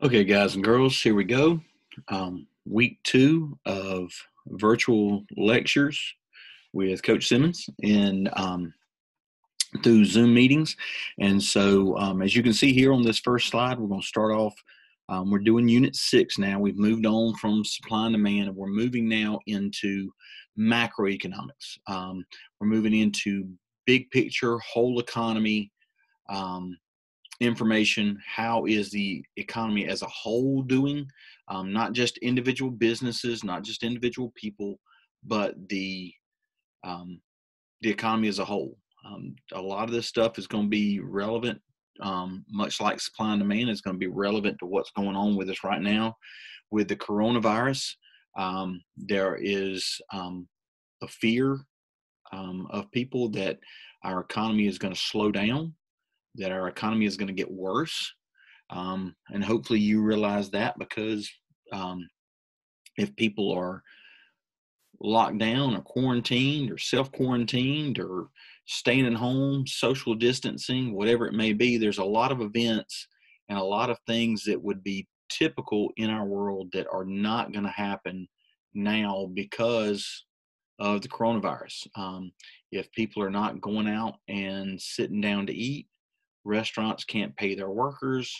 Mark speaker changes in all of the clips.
Speaker 1: Okay, guys and girls, here we go. Um, week two of virtual lectures with Coach Simmons and um, through Zoom meetings. And so, um, as you can see here on this first slide, we're going to start off. Um, we're doing Unit Six now. We've moved on from supply and demand, and we're moving now into macroeconomics. Um, we're moving into big picture, whole economy. Information how is the economy as a whole doing? Um, not just individual businesses not just individual people but the um, the economy as a whole. Um, a lot of this stuff is going to be relevant um, much like supply and demand is going to be relevant to what's going on with us right now. With the coronavirus um, there is um, a fear of people that our economy is going to slow down that our economy is going to get worse. Um, and hopefully you realize that because um, if people are locked down or quarantined or self quarantined or staying at home, social distancing, whatever it may be, there's a lot of events and a lot of things that would be typical in our world that are not going to happen now because of the coronavirus. Um, if people are not going out and sitting down to eat, restaurants can't pay their workers,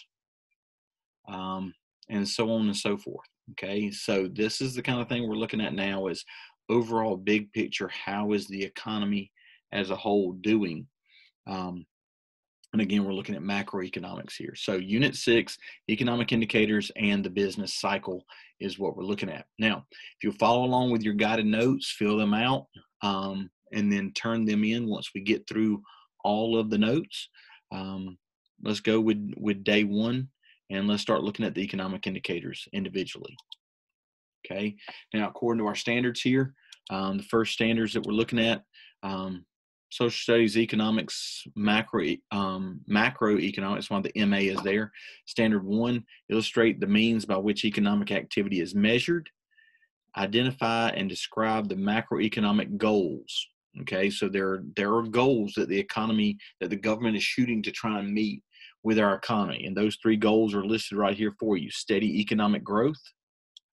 Speaker 1: um, and so on and so forth. Okay, so this is the kind of thing we're looking at now is overall big picture, how is the economy as a whole doing? Um, and again, we're looking at macroeconomics here. So unit six, economic indicators and the business cycle is what we're looking at. Now, if you follow along with your guided notes, fill them out, um, and then turn them in once we get through all of the notes. Um, let's go with, with day one and let's start looking at the economic indicators individually. Okay, now according to our standards here, um, the first standards that we're looking at, um, social studies, economics, macro, um, macroeconomics, of the MA is there. Standard one, illustrate the means by which economic activity is measured. Identify and describe the macroeconomic goals Okay, so there there are goals that the economy that the government is shooting to try and meet with our economy, and those three goals are listed right here for you: steady economic growth,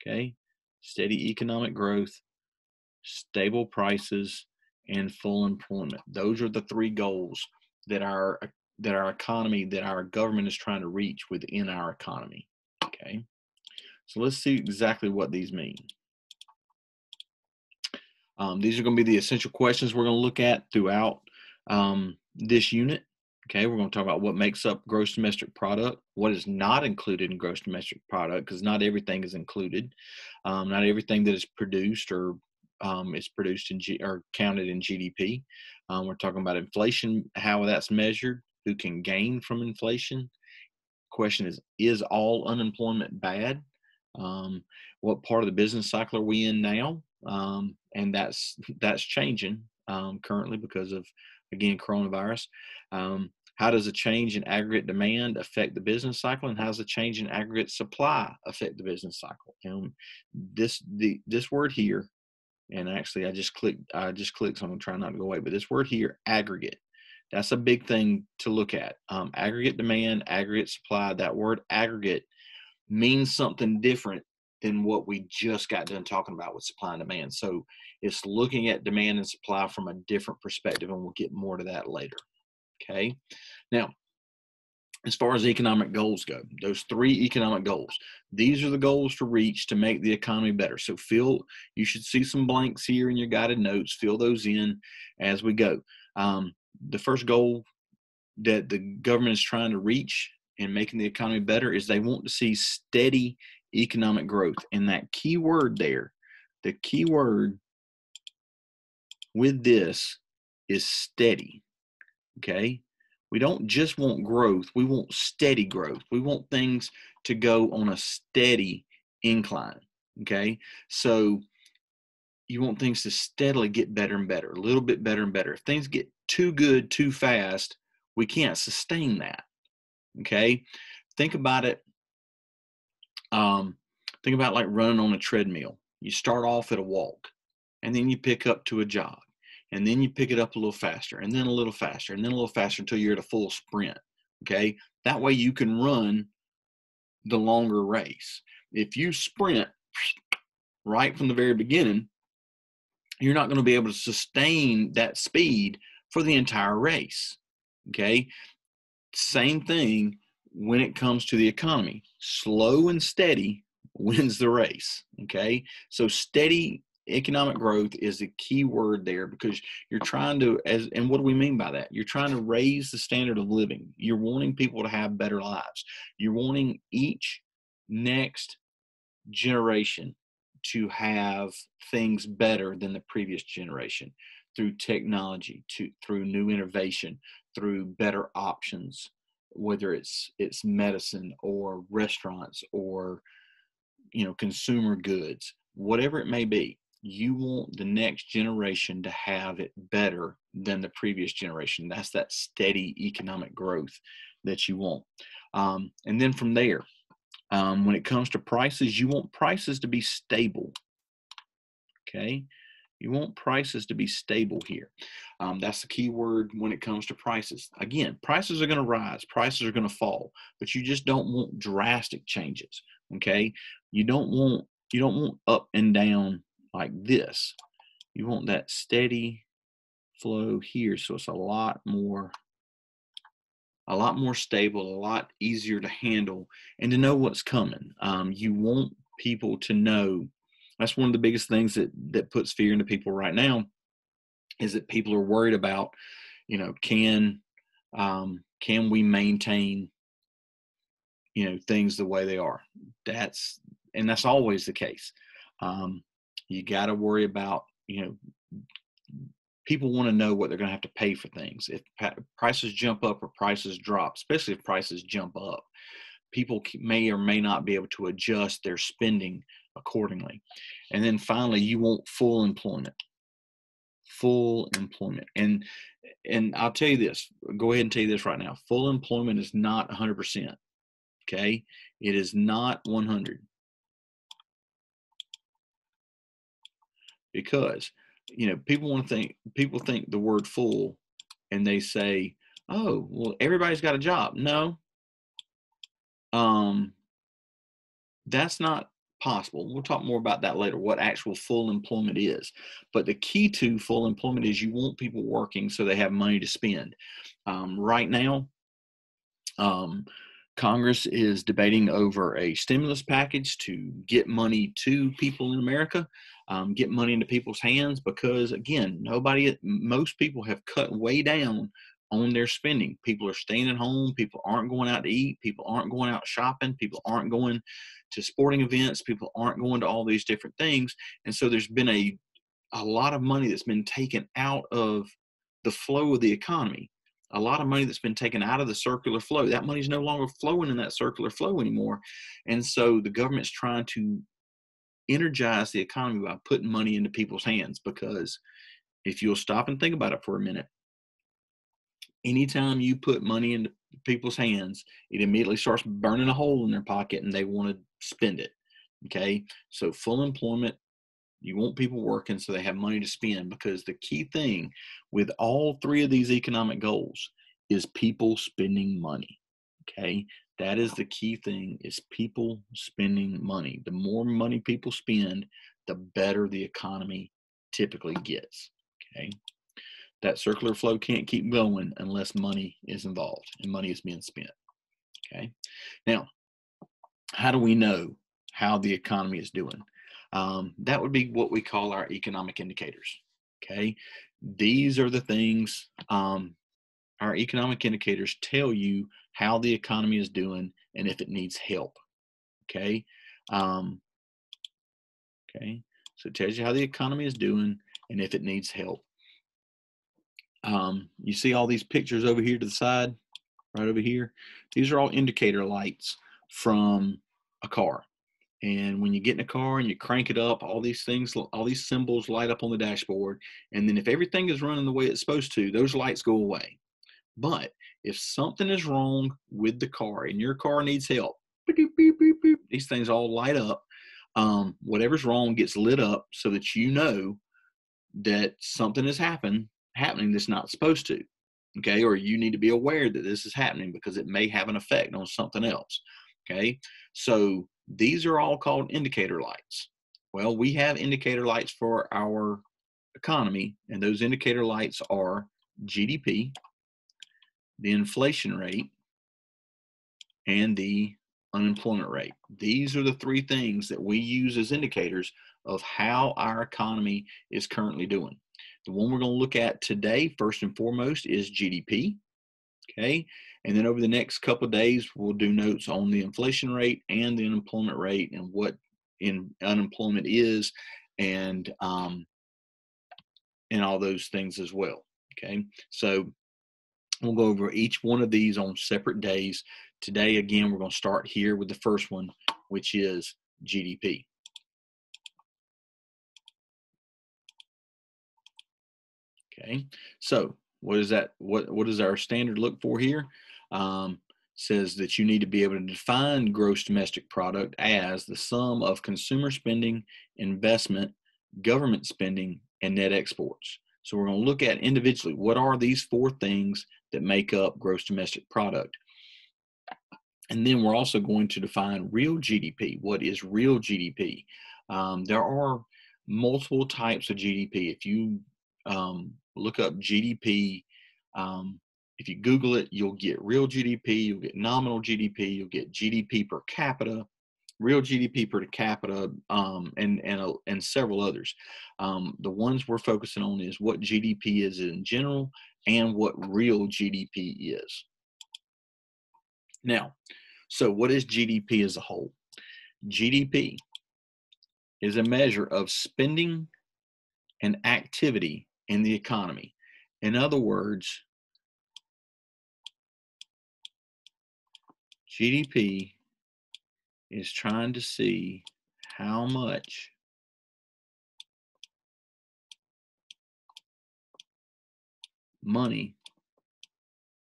Speaker 1: okay, steady economic growth, stable prices, and full employment. Those are the three goals that our that our economy that our government is trying to reach within our economy. Okay, so let's see exactly what these mean. Um, these are going to be the essential questions we're going to look at throughout um, this unit. Okay, we're going to talk about what makes up gross domestic product, what is not included in gross domestic product, because not everything is included. Um, not everything that is produced or um, is produced in G- or counted in GDP. Um, we're talking about inflation, how that's measured, who can gain from inflation. Question is, is all unemployment bad? Um, what part of the business cycle are we in now? Um, and that's that's changing um, currently because of again coronavirus. Um, how does a change in aggregate demand affect the business cycle, and how does a change in aggregate supply affect the business cycle? And this the this word here, and actually I just clicked I just clicked, so I'm gonna try not to go away. But this word here, aggregate, that's a big thing to look at. Um, aggregate demand, aggregate supply. That word aggregate means something different than what we just got done talking about with supply and demand. So it's looking at demand and supply from a different perspective, and we'll get more to that later. Okay. Now, as far as economic goals go, those three economic goals, these are the goals to reach to make the economy better. So fill, you should see some blanks here in your guided notes. Fill those in as we go. Um, the first goal that the government is trying to reach in making the economy better is they want to see steady economic growth. And that key word there, the key word with this is steady. Okay. We don't just want growth, we want steady growth. We want things to go on a steady incline. Okay. So you want things to steadily get better and better, a little bit better and better. If things get too good too fast, we can't sustain that. Okay. Think about it um, think about like running on a treadmill. You start off at a walk, and then you pick up to a jog, and then you pick it up a little faster, and then a little faster, and then a little faster until you're at a full sprint. Okay, that way you can run the longer race. If you sprint right from the very beginning, you're not going to be able to sustain that speed for the entire race. Okay. Same thing when it comes to the economy. Slow and steady wins the race. Okay. So steady economic growth is the key word there because you're trying to as and what do we mean by that you're trying to raise the standard of living you're wanting people to have better lives you're wanting each next generation to have things better than the previous generation through technology to through new innovation through better options whether it's it's medicine or restaurants or you know consumer goods whatever it may be you want the next generation to have it better than the previous generation that's that steady economic growth that you want um, and then from there um, when it comes to prices, you want prices to be stable. Okay. You want prices to be stable here. Um, that's the key word when it comes to prices. Again, prices are going to rise, prices are going to fall, but you just don't want drastic changes. Okay. You don't want you don't want up and down like this. You want that steady flow here. So it's a lot more a lot more stable, a lot easier to handle, and to know what's coming. Um, you want people to know. That's one of the biggest things that that puts fear into people right now, is that people are worried about, you know, can um, can we maintain, you know, things the way they are? That's and that's always the case. Um, you got to worry about, you know, people want to know what they're going to have to pay for things. If prices jump up or prices drop, especially if prices jump up, people may or may not be able to adjust their spending accordingly. And then finally, you want full employment. Full employment. And and I'll tell you this, go ahead and tell you this right now. Full employment is not 100%. Okay? It is not 100. Because you know, people want to think people think the word full and they say, "Oh, well everybody's got a job." No. Um that's not possible. We'll talk more about that later what actual full employment is. But the key to full employment is you want people working so they have money to spend. Um, right now, um, Congress is debating over a stimulus package to get money to people in America, um, get money into people's hands because, again, nobody, most people have cut way down on their spending. People are staying at home. People aren't going out to eat. People aren't going out shopping. People aren't going to sporting events. People aren't going to all these different things. And so there's been a, a lot of money that's been taken out of the flow of the economy a lot of money that's been taken out of the circular flow. That money's no longer flowing in that circular flow anymore. And so the government's trying to energize the economy by putting money into people's hands because if you'll stop and think about it for a minute, anytime you put money into people's hands, it immediately starts burning a hole in their pocket and they want to spend it. Okay. So full employment you want people working so they have money to spend because the key thing with all three of these economic goals is people spending money. Okay? That is the key thing is people spending money. The more money people spend, the better the economy typically gets. Okay? That circular flow can't keep going unless money is involved and money is being spent. Okay? Now, how do we know how the economy is doing? Um, that would be what we call our economic indicators. Okay, these are the things um, our economic indicators tell you how the economy is doing and if it needs help. Okay, um, okay, so it tells you how the economy is doing and if it needs help. Um, you see all these pictures over here to the side, right over here. These are all indicator lights from a car. And when you get in a car and you crank it up, all these things, all these symbols light up on the dashboard. And then if everything is running the way it's supposed to, those lights go away. But if something is wrong with the car and your car needs help, beep, beep, beep, these things all light up. Um, whatever's wrong gets lit up so that you know that something has happened happening that's not supposed to. Okay, or you need to be aware that this is happening because it may have an effect on something else. Okay, so these are all called indicator lights. Well, we have indicator lights for our economy, and those indicator lights are GDP, the inflation rate, and the unemployment rate. These are the three things that we use as indicators of how our economy is currently doing. The one we're going to look at today, first and foremost, is GDP. Okay. And then over the next couple days, we'll do notes on the inflation rate and the unemployment rate and what in unemployment is and um, and all those things as well. Okay. So we'll go over each one of these on separate days. Today, again, we're going to start here with the first one, which is GDP. Okay, so what is that? What what does our standard look for here? Um, says that you need to be able to define gross domestic product as the sum of consumer spending, investment, government spending, and net exports. So we're going to look at individually what are these four things that make up gross domestic product. And then we're also going to define real GDP. What is real GDP? Um, there are multiple types of GDP. If you um, look up GDP. Um, if you Google it, you'll get real GDP, you'll get nominal GDP, you'll get GDP per capita, real GDP per capita, um, and and uh, and several others. Um, the ones we're focusing on is what GDP is in general and what real GDP is. Now, so what is GDP as a whole? GDP is a measure of spending and activity in the economy. In other words, GDP is trying to see how much money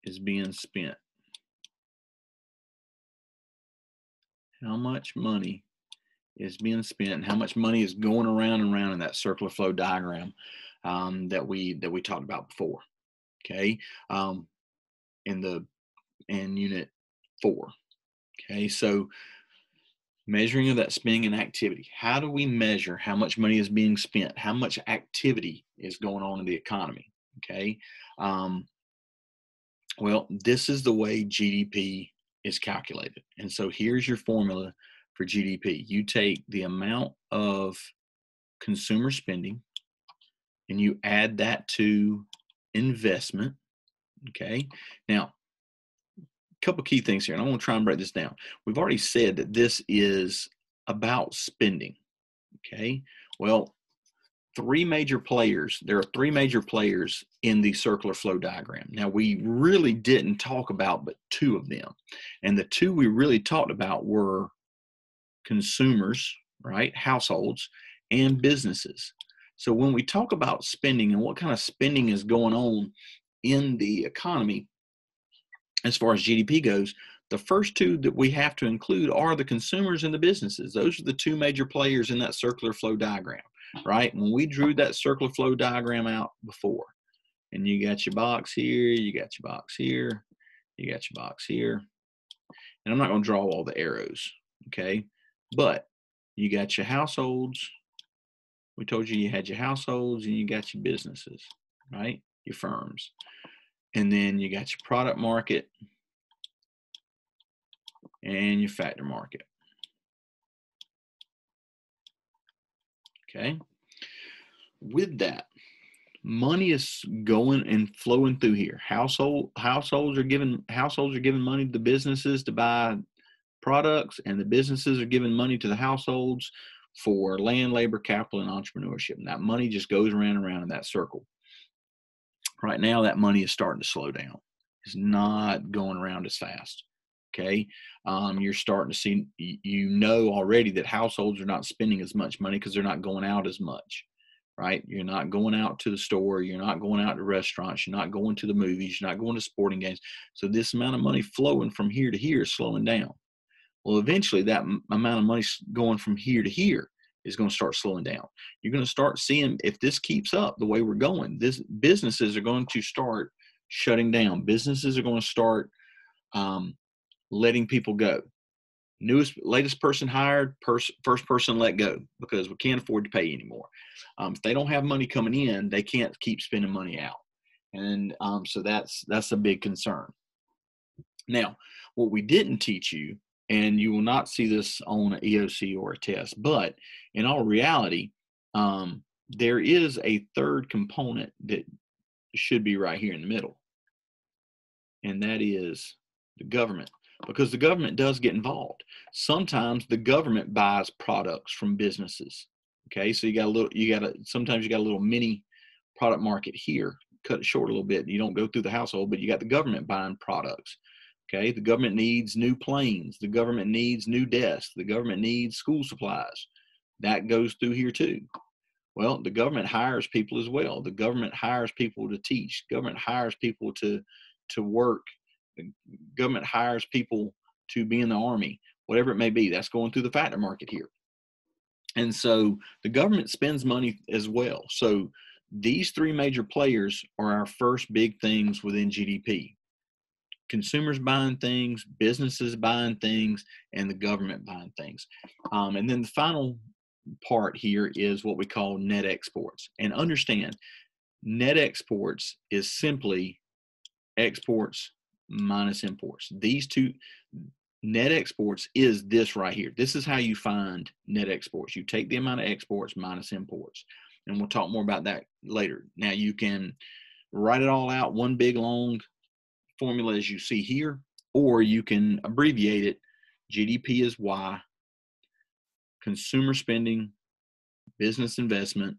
Speaker 1: is being spent. How much money is being spent and how much money is going around and around in that circular flow diagram um, that we that we talked about before. Okay, um, in the in unit four. Okay, so measuring of that spending and activity. How do we measure how much money is being spent? How much activity is going on in the economy? Okay, um, well, this is the way GDP is calculated, and so here's your formula for GDP. You take the amount of consumer spending and you add that to investment. Okay. Now, a couple key things here, and I want to try and break this down. We've already said that this is about spending. Okay. Well, three major players, there are three major players in the circular flow diagram. Now, we really didn't talk about but two of them. And the two we really talked about were consumers, right? Households and businesses. So when we talk about spending and what kind of spending is going on in the economy, as far as GDP goes, the first two that we have to include are the consumers and the businesses. Those are the two major players in that circular flow diagram, right? When we drew that circular flow diagram out before, and you got your box here, you got your box here, you got your box here. And I'm not going to draw all the arrows, okay? But you got your households, we told you you had your households and you got your businesses, right? Your firms. And then you got your product market and your factor market. Okay. With that, money is going and flowing through here. Household households are giving households are giving money to the businesses to buy products, and the businesses are giving money to the households for land, labor, capital, and entrepreneurship. And that money just goes around and around in that circle. Right now, that money is starting to slow down. It's not going around as fast. Okay. Um, you're starting to see, you know already that households are not spending as much money because they're not going out as much. Right? You're not going out to the store. You're not going out to restaurants. You're not going to the movies. You're not going to sporting games. So this amount of money flowing from here to here is slowing down. Well, eventually that m- amount of money going from here to here is going to start slowing down. You're going to start seeing if this keeps up the way we're going, this businesses are going to start shutting down. Businesses are going to start um, letting people go. newest latest person hired pers- first person let go because we can't afford to pay anymore um, if they don't have money coming in they can't keep spending money out and um, so that's that's a big concern now what we didn't teach you and you will not see this on an eoc or a test but in all reality um, there is a third component that should be right here in the middle and that is the government because the government does get involved. Sometimes the government buys products from businesses. Okay, so you got a little, you got a, sometimes you got a little mini product market here. Cut it short a little bit. You don't go through the household, but you got the government buying products. Okay, the government needs new planes. The government needs new desks. The government needs school supplies. That goes through here too. Well, the government hires people as well. The government hires people to teach. Government hires people to to work the government hires people to be in the army, whatever it may be. That's going through the factor market here. And so the government spends money as well. So these three major players are our first big things within GDP consumers buying things, businesses buying things, and the government buying things. Um, and then the final part here is what we call net exports. And understand, net exports is simply exports minus imports. These two net exports is this right here. This is how you find net exports. You take the amount of exports minus imports. And we'll talk more about that later. Now you can write it all out one big long formula as you see here, or you can abbreviate it. GDP is Y, consumer spending, business investment,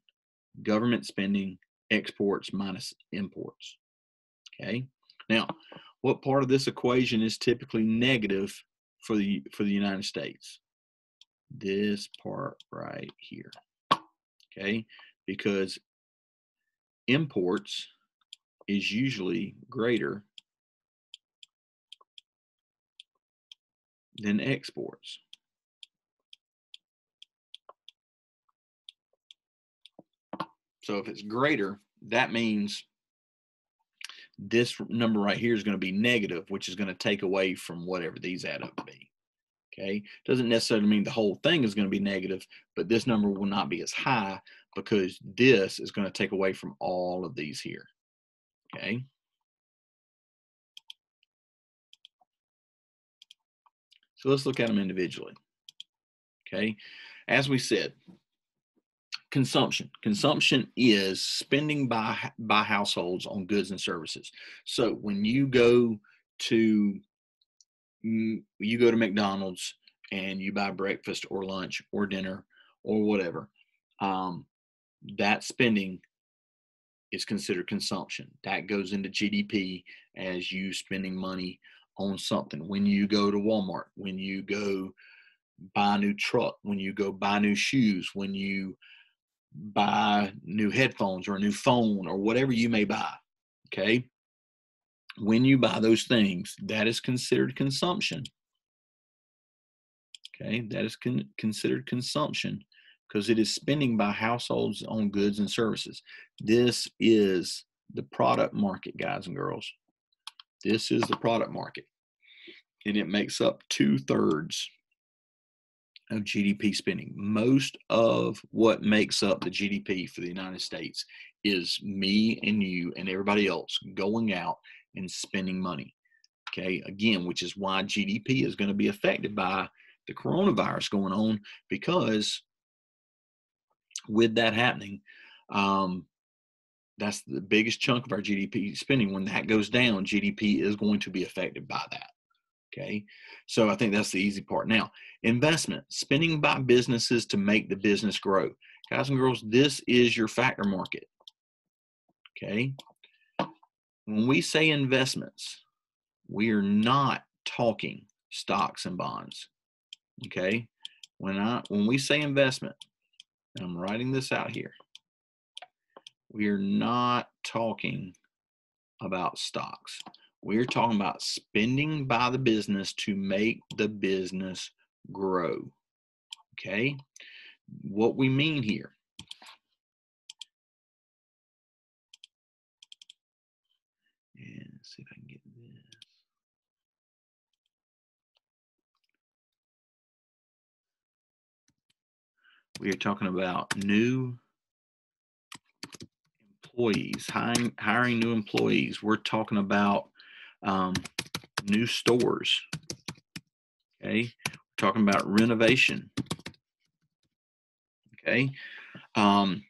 Speaker 1: government spending, exports minus imports. Okay. Now, what part of this equation is typically negative for the for the United States? This part right here. Okay? Because imports is usually greater than exports. So if it's greater, that means this number right here is going to be negative, which is going to take away from whatever these add up to be. Okay, doesn't necessarily mean the whole thing is going to be negative, but this number will not be as high because this is going to take away from all of these here. Okay. So let's look at them individually. Okay. As we said, consumption consumption is spending by by households on goods and services so when you go to you go to mcdonald's and you buy breakfast or lunch or dinner or whatever um, that spending is considered consumption that goes into gdp as you spending money on something when you go to walmart when you go buy a new truck when you go buy new shoes when you buy new headphones or a new phone or whatever you may buy. Okay. When you buy those things, that is considered consumption. Okay. That is con- considered consumption because it is spending by households on goods and services. This is the product market, guys and girls. This is the product market. And it makes up two thirds of GDP spending. Most of what makes up the GDP for the United States is me and you and everybody else going out and spending money. Okay, again, which is why GDP is going to be affected by the coronavirus going on because with that happening, um, that's the biggest chunk of our GDP spending. When that goes down, GDP is going to be affected by that. Okay, so I think that's the easy part. Now, investment, spending by businesses to make the business grow. Guys and girls, this is your factor market. Okay, when we say investments, we are not talking stocks and bonds. Okay, when I when we say investment, and I'm writing this out here, we are not talking about stocks. We're talking about spending by the business to make the business grow. Okay? What we mean here and see if I can get this. we are talking about new employees, hiring, hiring new employees. We're talking about um, new stores. Okay, we're talking about renovation. Okay, um,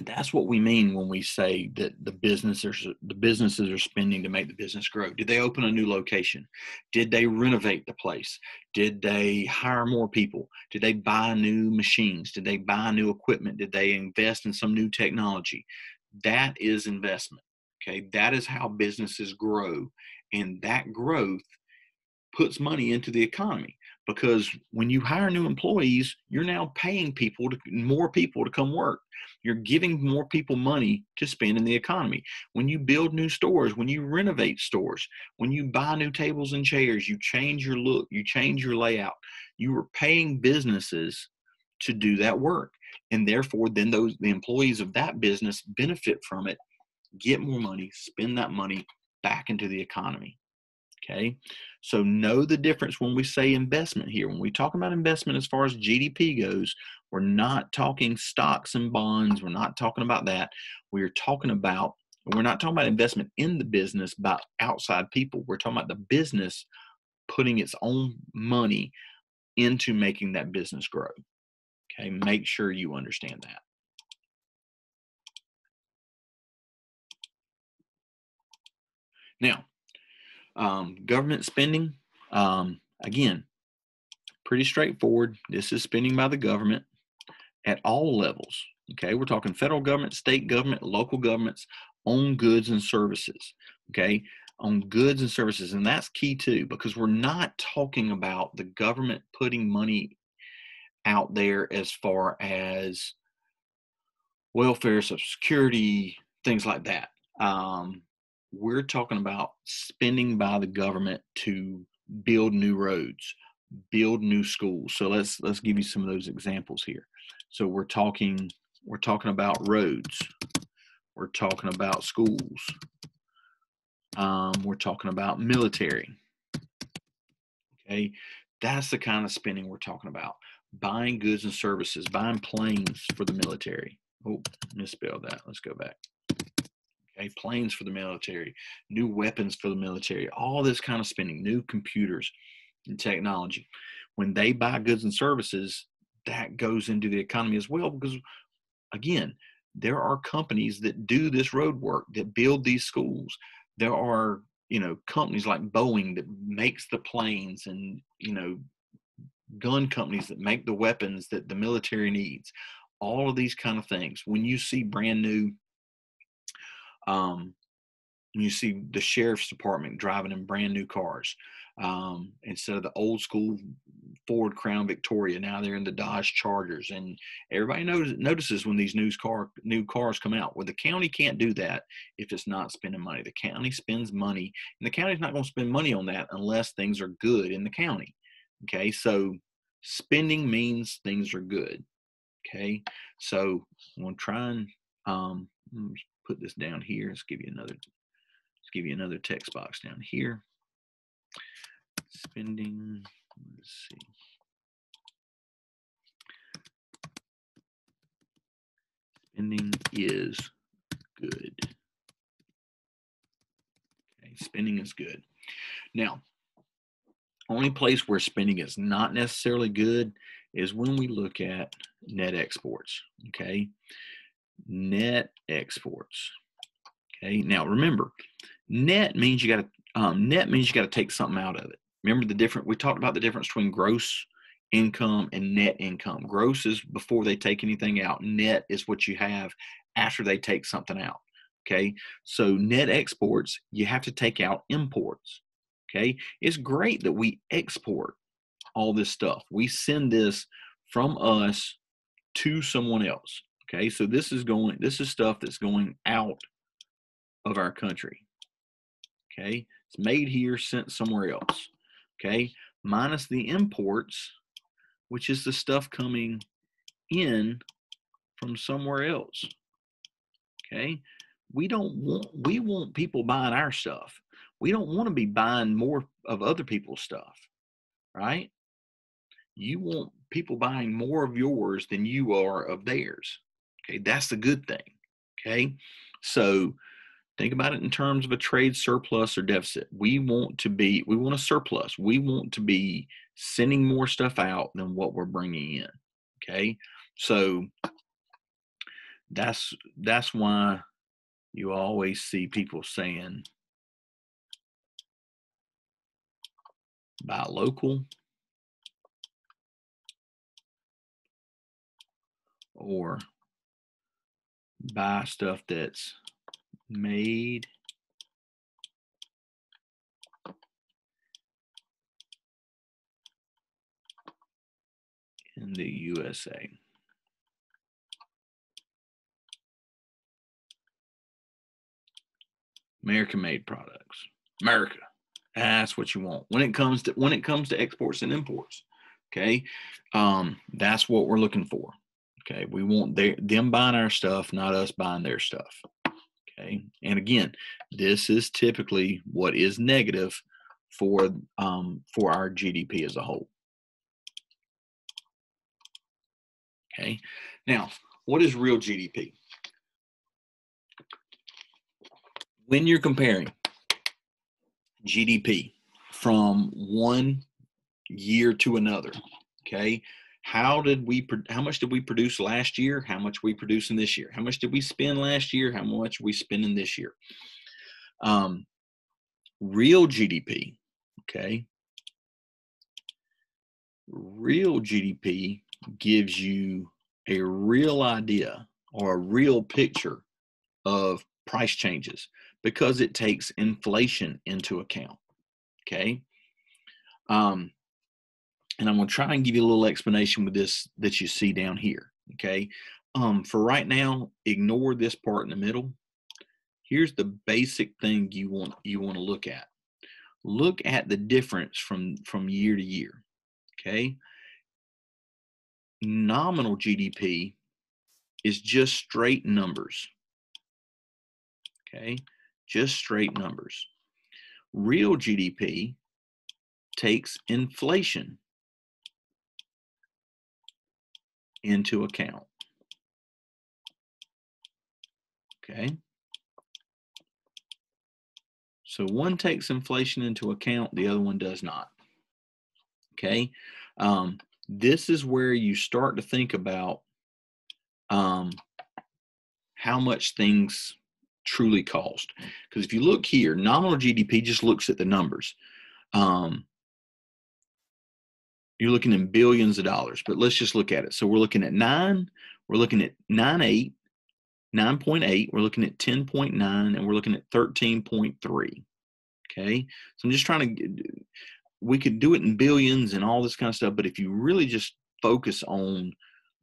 Speaker 1: that's what we mean when we say that the businesses the businesses are spending to make the business grow. Did they open a new location? Did they renovate the place? Did they hire more people? Did they buy new machines? Did they buy new equipment? Did they invest in some new technology? That is investment. Okay, that is how businesses grow, and that growth puts money into the economy because when you hire new employees, you're now paying people to more people to come work. You're giving more people money to spend in the economy. When you build new stores, when you renovate stores, when you buy new tables and chairs, you change your look, you change your layout. You are paying businesses to do that work. And therefore, then those the employees of that business benefit from it, get more money, spend that money back into the economy. Okay. So know the difference when we say investment here. When we talk about investment as far as GDP goes, we're not talking stocks and bonds. We're not talking about that. We're talking about we're not talking about investment in the business by outside people. We're talking about the business putting its own money into making that business grow. Okay, make sure you understand that. Now, um, government spending, um, again, pretty straightforward. This is spending by the government at all levels. Okay, we're talking federal government, state government, local governments on goods and services. Okay, on goods and services. And that's key too, because we're not talking about the government putting money out there as far as welfare, social security, things like that. Um, we're talking about spending by the government to build new roads, build new schools. So let's let's give you some of those examples here. So we're talking we're talking about roads. We're talking about schools. Um, we're talking about military. Okay, that's the kind of spending we're talking about. Buying goods and services, buying planes for the military. Oh, misspelled that. Let's go back okay, planes for the military, new weapons for the military, all this kind of spending, new computers and technology. When they buy goods and services, that goes into the economy as well because, again, there are companies that do this road work, that build these schools. There are, you know, companies like Boeing that makes the planes and, you know, gun companies that make the weapons that the military needs. All of these kind of things. When you see brand new um, you see the sheriff's department driving in brand new cars um, instead of the old school Ford Crown Victoria. Now they're in the Dodge Chargers, and everybody notices, notices when these new car new cars come out. Well, the county can't do that if it's not spending money. The county spends money, and the county's not going to spend money on that unless things are good in the county. Okay, so spending means things are good. Okay, so I'm to try and um, put this down here. Let's give you another, let's give you another text box down here. Spending, let's see. Spending is good. Okay, spending is good. Now, only place where spending is not necessarily good is when we look at net exports. Okay, net exports. Okay, now remember, net means you got to um, net means you got to take something out of it. Remember the different we talked about the difference between gross income and net income. Gross is before they take anything out. Net is what you have after they take something out. Okay, so net exports you have to take out imports. Okay, it's great that we export all this stuff. We send this from us to someone else. Okay, so this is going, this is stuff that's going out of our country. Okay, it's made here, sent somewhere else. Okay, minus the imports, which is the stuff coming in from somewhere else. Okay, we don't want, we want people buying our stuff. We don't want to be buying more of other people's stuff, right? you want people buying more of yours than you are of theirs. Okay, that's the good thing. Okay, so think about it in terms of a trade surplus or deficit. We want to be, we want a surplus. We want to be sending more stuff out than what we're bringing in. Okay, so that's that's why you always see people saying buy local or buy stuff that's made in the USA. American made products. America. That's what you want when it comes to when it comes to exports and imports. Okay. Um, that's what we're looking for. Okay. We want their, them buying our stuff, not us buying their stuff. Okay. And again, this is typically what is negative for um, for our GDP as a whole. Okay. Now, what is real GDP? When you're comparing GDP from one year to another, okay, how did we how much did we produce last year? How much we producing this year? How much did we spend last year? How much we spending this year? Um, real gdp okay? Real gdp gives you a real idea or a real picture of price changes because it takes inflation into account okay um, and I'm going to try and give you a little explanation with this that you see down here. Okay. Um, for right now, ignore this part in the middle. Here's the basic thing you want you want to look at. Look at the difference from from year to year. Okay. Nominal GDP is just straight numbers. Okay. Just straight numbers. Real GDP takes inflation into account. Okay. So one takes inflation into account, the other one does not. Okay. Um, this is where you start to think about um, how much things truly cost. Because if you look here, nominal GDP just looks at the numbers. Um, you're looking in billions of dollars, but let's just look at it. So we're looking at nine, we're looking at nine eight, 9.8, we're looking at 10.9, and we're looking at 13.3. Okay. So I'm just trying to, we could do it in billions and all this kind of stuff, but if you really just focus on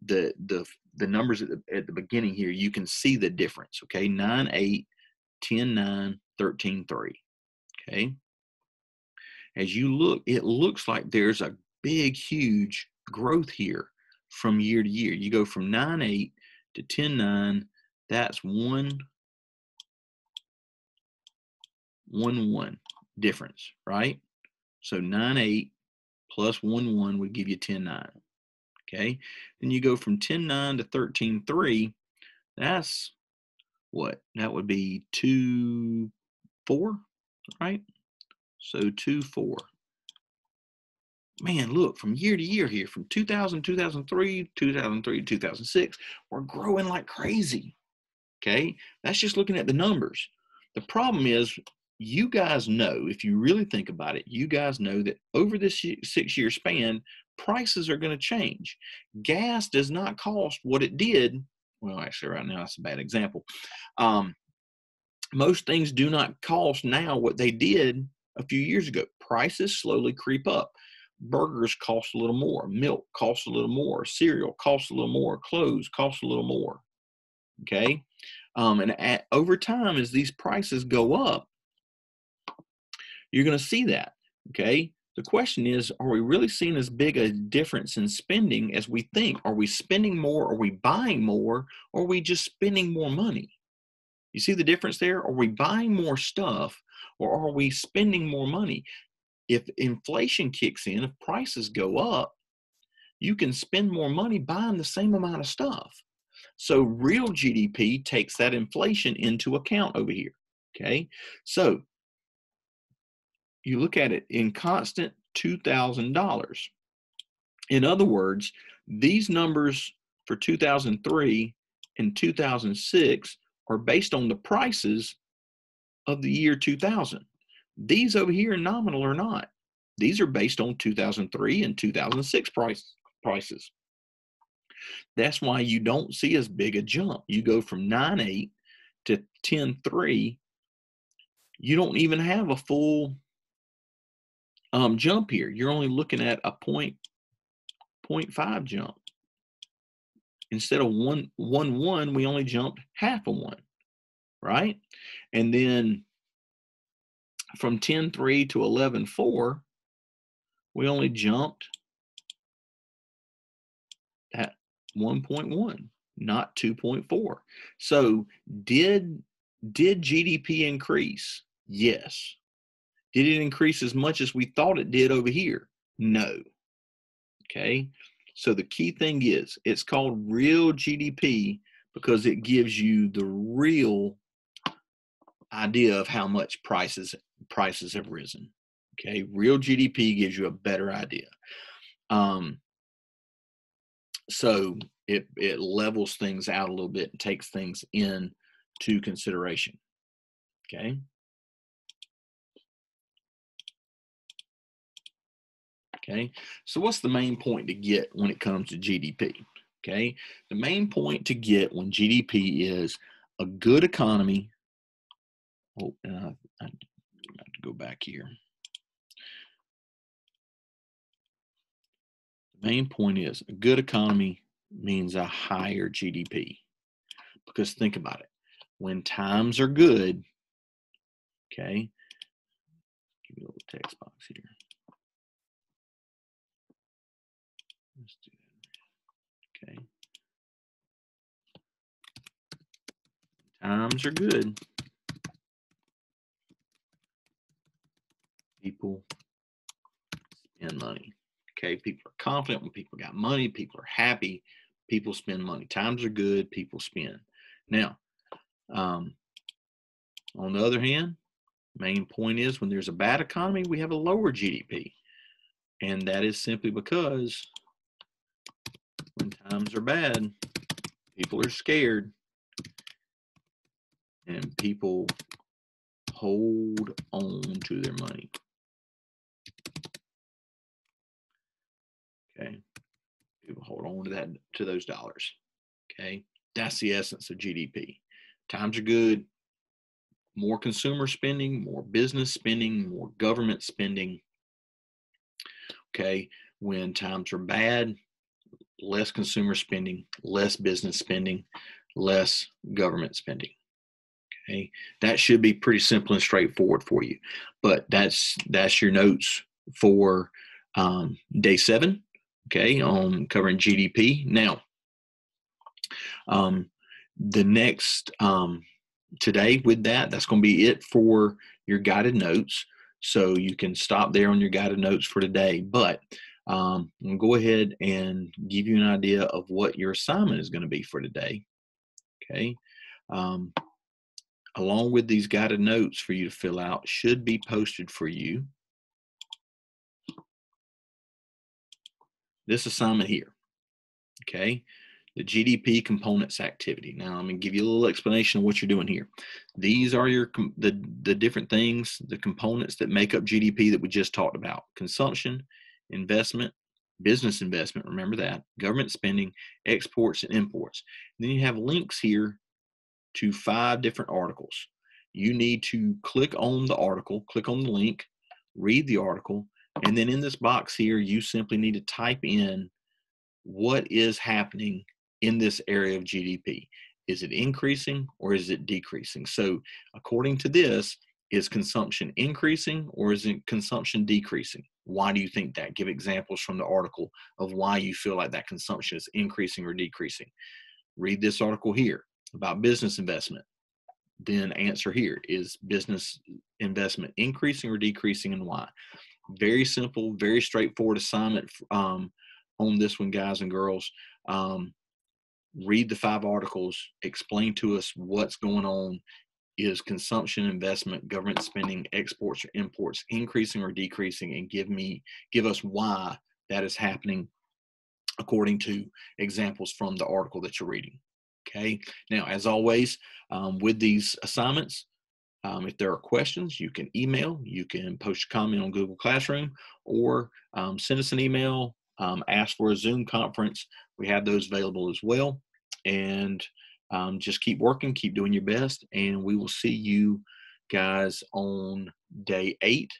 Speaker 1: the, the, the numbers at the, at the beginning here, you can see the difference. Okay. 9, 8, 10, 9, 13, 3. Okay. As you look, it looks like there's a big, huge growth here from year to year. You go from 9, 8 to 10.9, that's one, one, one difference, right? So 9, 8 plus 1, 1 would give you 10.9. Okay. Then you go from 10.9 to 13.3, that's what? That would be 2, 4, right? So 2, 4 man, look, from year to year here, from 2000, 2003, 2003, 2006, we're growing like crazy. Okay. That's just looking at the numbers. The problem is, you guys know, if you really think about it, you guys know that over this six year span, prices are going to change. Gas does not cost what it did. Well, actually, right now, that's a bad example. Um, most things do not cost now what they did a few years ago. Prices slowly creep up burgers cost a little more, milk costs a little more, cereal costs a little more, clothes cost a little more. Okay. Um, and at, over time, as these prices go up, you're going to see that. Okay. The question is, are we really seeing as big a difference in spending as we think? Are we spending more? Are we buying more? Or are we just spending more money? You see the difference there? Are we buying more stuff or are we spending more money? if inflation kicks in, if prices go up, you can spend more money buying the same amount of stuff. So real GDP takes that inflation into account over here. Okay. So you look at it in constant $2,000. In other words, these numbers for 2003 and 2006 are based on the prices of the year 2000. These over here nominal or not. These are based on 2003 and 2006 price, prices. That's why you don't see as big a jump. You go from 9.8 to 10.3. You don't even have a full um, jump here. You're only looking at a point, point 0.5 jump. Instead of one, one, one, we only jumped half a one, right? And then from 10.3 to 11.4, we only jumped at 1.1, not 2.4. So did did GDP increase? Yes. Did it increase as much as we thought it did over here? No. Okay. So the key thing is it's called real GDP because it gives you the real idea of how much prices prices have risen. Okay, real GDP gives you a better idea. Um, so it it levels things out a little bit and takes things into consideration. Okay. Okay, so what's the main point to get when it comes to GDP? Okay, the main point to get when GDP is a good economy. Oh, uh, I have to go back here. The main point is a good economy means a higher GDP. Because think about it. When times are good, okay, give you a little text box here. Let's do that. Okay. Times are good. People spend money. Okay. People are confident when people got money, people are happy, people spend money. Times are good, people spend. Now, um, on the other hand, main point is when there's a bad economy, we have a lower GDP. And that is simply because when times are bad, people are scared and people hold on to their money. Okay. People hold on to that to those dollars. Okay. That's the essence of GDP. Times are good, more consumer spending, more business spending, more government spending. Okay. When times are bad, less consumer spending, less business spending, less government spending. Okay, that should be pretty simple and straightforward for you. But that's that's your notes for um, day seven. Okay, on covering GDP. Now, um, the next um, today with that, that's going to be it for your guided notes. So you can stop there on your guided notes for today. But um, I'm go ahead and give you an idea of what your assignment is going to be for today. Okay. Um, along with these guided notes for you to fill out should be posted for you. This assignment here. Okay. The GDP components activity. Now I'm to give you a little explanation of what you're doing here. These are your the the different things, the components that make up GDP that we just talked about: consumption, investment, business investment, remember that, government spending, exports, and imports. And then you have links here to five different articles. You need to click on the article, click on the link, read the article, and then in this box here, you simply need to type in what is happening in this area of GDP. Is it increasing or is it decreasing? So, according to this, is consumption increasing or is it consumption decreasing? Why do you think that? Give examples from the article of why you feel like that consumption is increasing or decreasing. Read this article here about business investment. Then answer here is business investment increasing or decreasing and why? Very simple, very straightforward assignment um, on this one, guys and girls. Um, read the five articles, explain to us what's going on. Is consumption, investment, government spending, exports or imports increasing or decreasing? And give me, give us why that is happening according to examples from the article that you're reading. Okay. Now, as always, um, with these assignments, um, if there are questions, you can email, you can post a comment on Google Classroom, or um, send us an email, um, ask for a Zoom conference. We have those available as well. And um, just keep working, keep doing your best, and we will see you guys on day eight,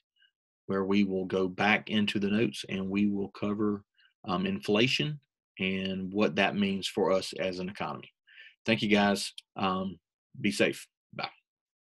Speaker 1: where we will go back into the notes and we will cover um, inflation and what that means for us as an economy. Thank you guys. Um, be safe.